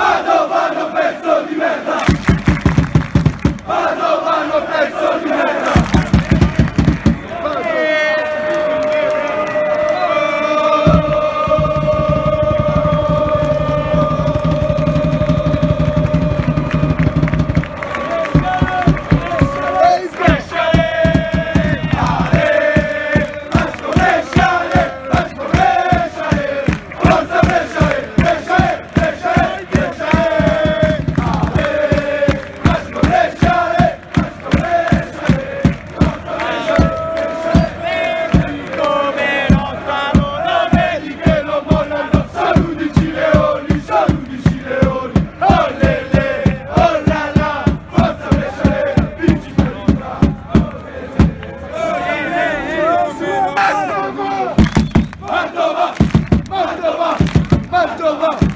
Sparta! Abdullah.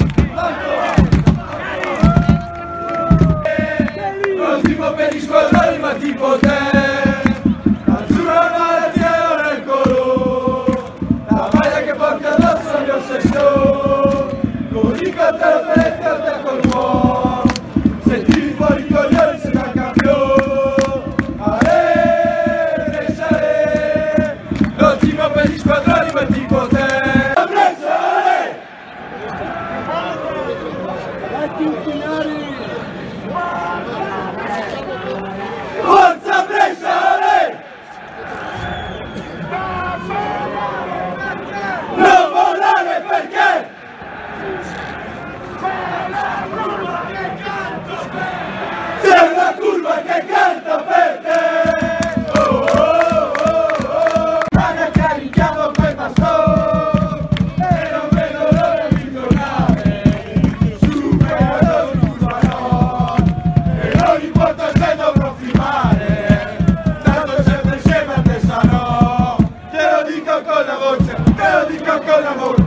Câmara,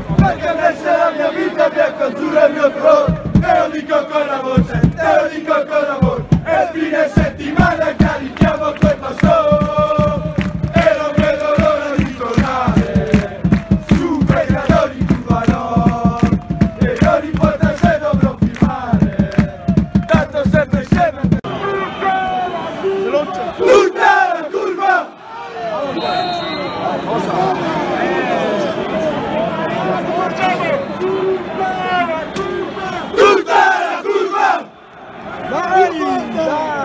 Solidariedade!